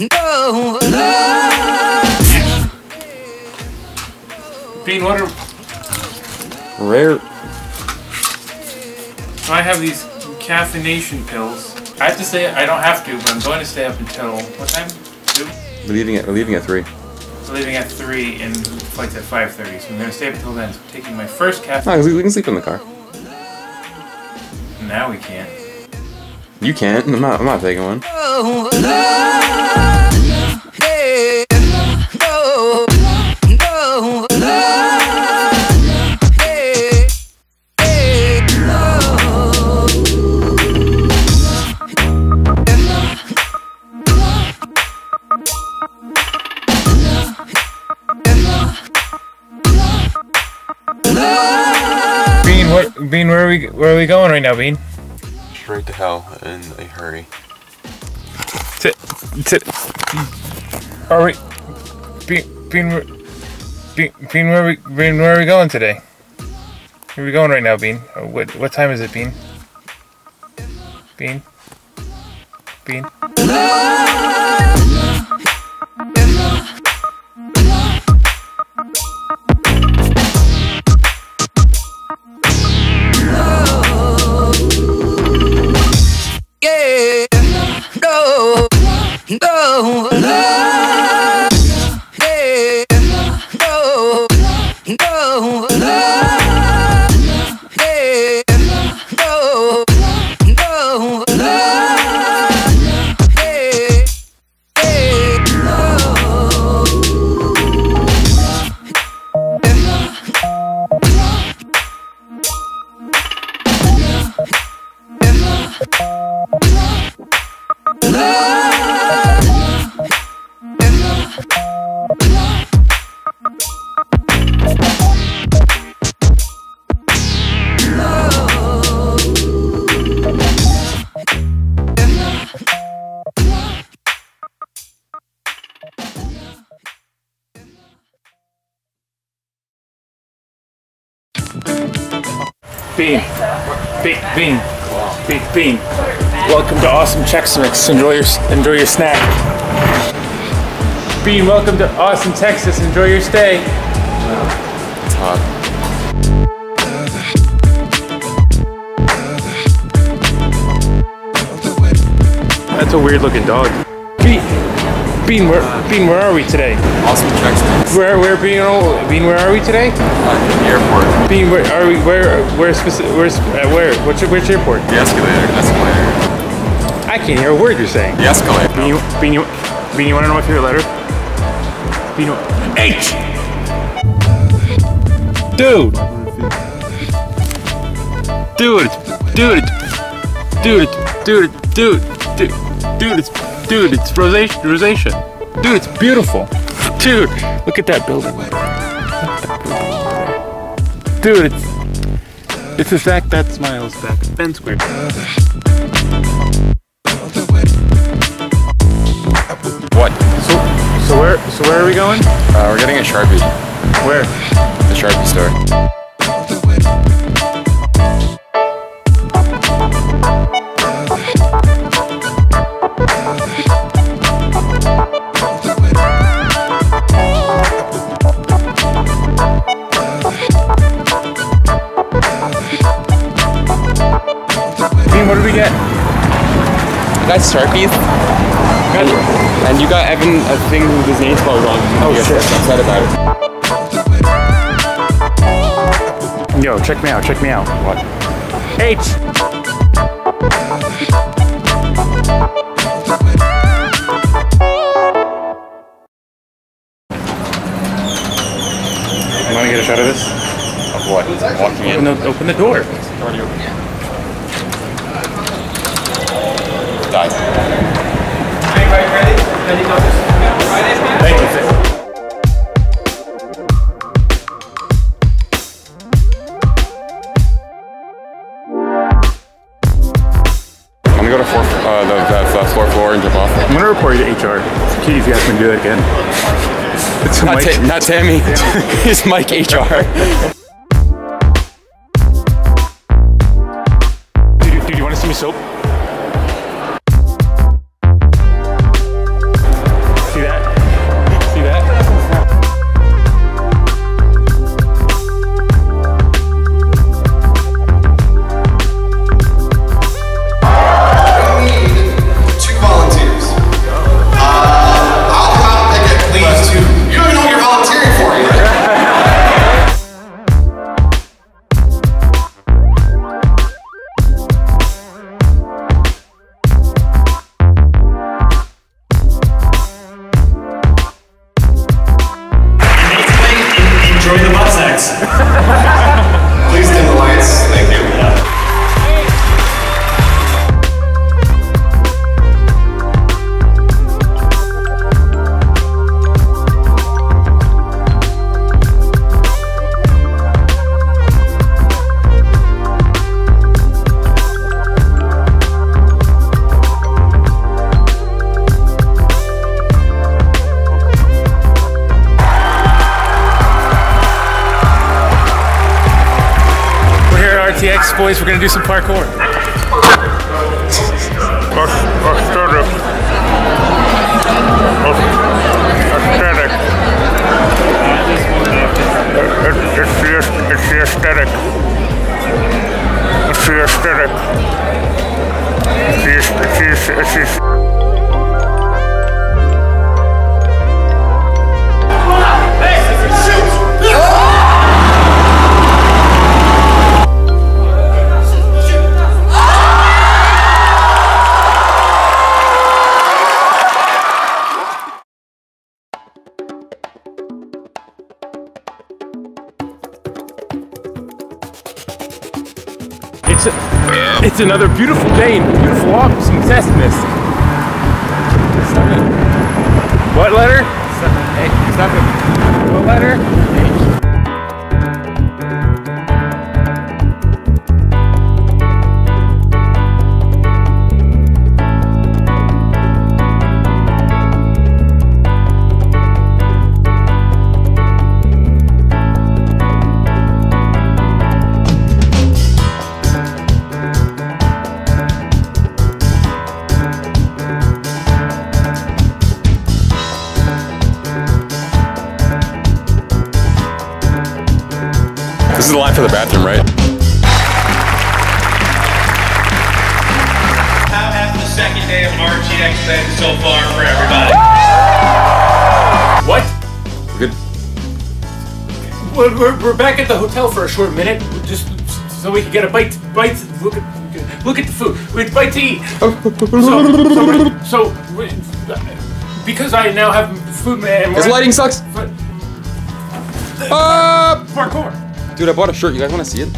no Bean, what are Rare. I have these caffeination pills. I have to say, I don't have to, but I'm going to stay up until what time? Two. We're leaving at we're leaving at three. So leaving at three and flight's at 5:30. So I'm going to stay up until then. So I'm taking my first No, caffeine. we we can sleep in the car. Now we can't. You can't. I'm not. I'm not taking one. We? Where are we going right now, Bean? Straight to hell in a hurry. T- t- are we? Bean, Bean, Bean, Bean, where are we? Bean, where are we going today? Where are we going right now, Bean? Uh, What? What time is it, Bean? Bean. Bean. Bean. Bean. Bean. Bean. Bean. Welcome to Awesome Chex Mix. Enjoy your enjoy your snack. Bean, welcome to Austin, Texas. Enjoy your stay. It's hot. That's a weird looking dog. Bean. Bean, where Bean, where are we today? Awesome checks. Where where Bean? Oh, Bean, where are we today? Uh, the airport. Bean, where are we? Where where specific? Where's uh, where? What's your which airport? The escalator. Escalator. I can't hear a word you're saying. The escalator. Bean, you, Bean, you, Bean, you want to know my favorite letter? Bean, H. Dude. Dude, it's, dude, it's, dude, it's, dude, it's, dude, dude, dude, it's, dude, it's rosacea, rosacea. Dude, it's beautiful. Dude, look at that building. Look at that building. Dude, it's, it's exact that smiles back. Ben Square. What? So, so where, so where are we going? Uh, we're getting a sharpie. Where? The sharpie store. Got sharpies. And, and you got Evan a thing with his name spelled wrong. Oh shit. Upset about it. Yo, check me out, check me out. What? H. You want to get a shot of this? Of what? Walking in. Open the, open the door. Already open. Die. Hey, I'm gonna go to fourth, uh, the, the, the floor floor and jump off. I'm gonna report you to HR. Key, if you ask me to do that again. It's Not, Mike. Ta- not Tammy. it's Mike HR. Dude, dude, you want to see me soap? Boys. We're gonna do some parkour. It's the, it's the aesthetic. It's the aesthetic. It's the, it's it's the, It's it's another beautiful day in beautiful awesomeness. What letter? Hey, seven. What letter? Is the line for the bathroom, right? How has the second day of RTX been so far for everybody? What? Good. We're, we're, we're back at the hotel for a short minute, just so we can get a bite. Bite. Look at look at the food. We had bite to eat. So, so, so we- because I now have food and This lighting sucks. But- Uh, parkour. Dude, I bought a shirt. You guys want to see it?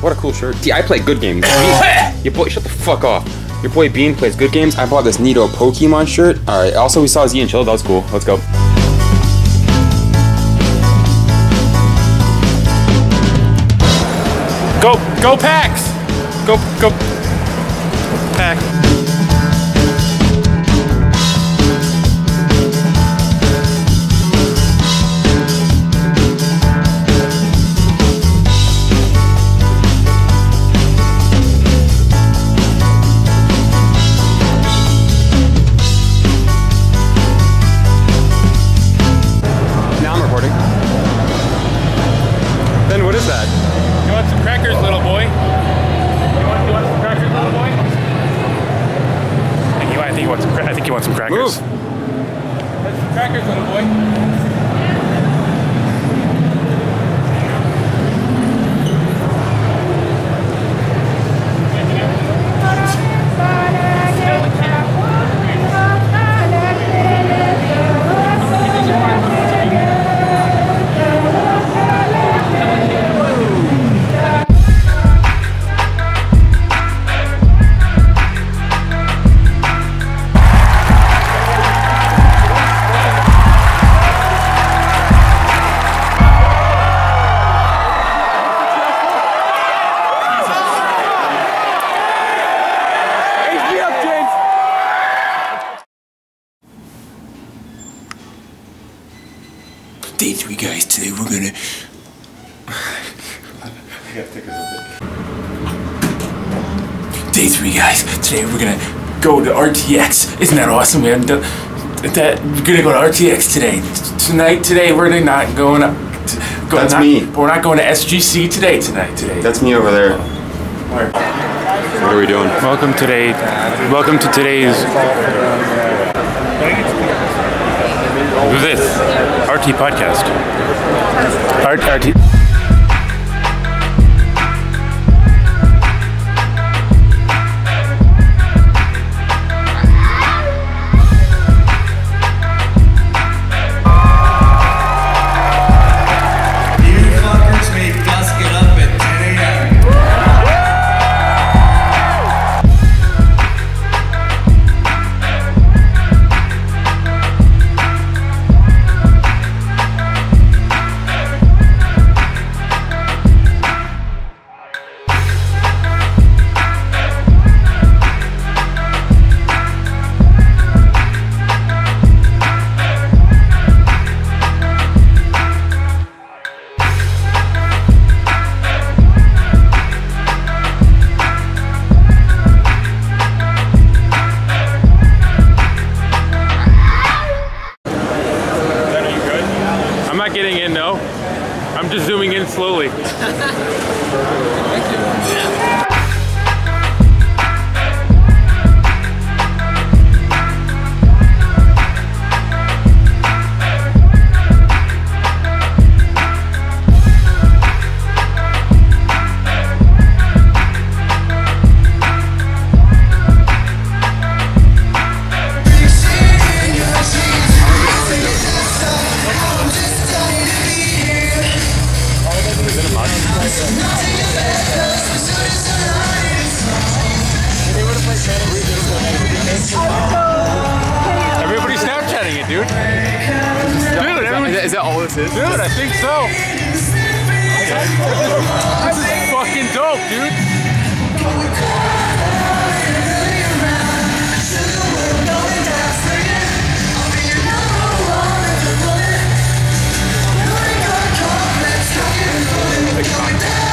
What a cool shirt. See, I play good games. Your boy, shut the fuck off. Your boy Bean plays good games. I bought this Nito Pokemon shirt. All right. Also, we saw Z and Chill. That was cool. Let's go. Go go packs. Go go pack. Day three, guys. Today we're gonna. I got tickets a. Day three, guys. Today we're gonna go to RTX. Isn't that awesome, man? The- That we're gonna go to RTX today. Tonight, today we're not going up. Go, That's not, me. But we're not going to SGC today. Tonight, today. That's me over there. Where? What are we doing? Welcome today. Welcome to today's. This? RT podcast. Art, RT. Dude, is that, is that all this is? Dude, I think so. this is fucking dope, dude. Like,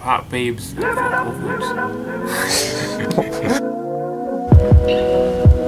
hot babes.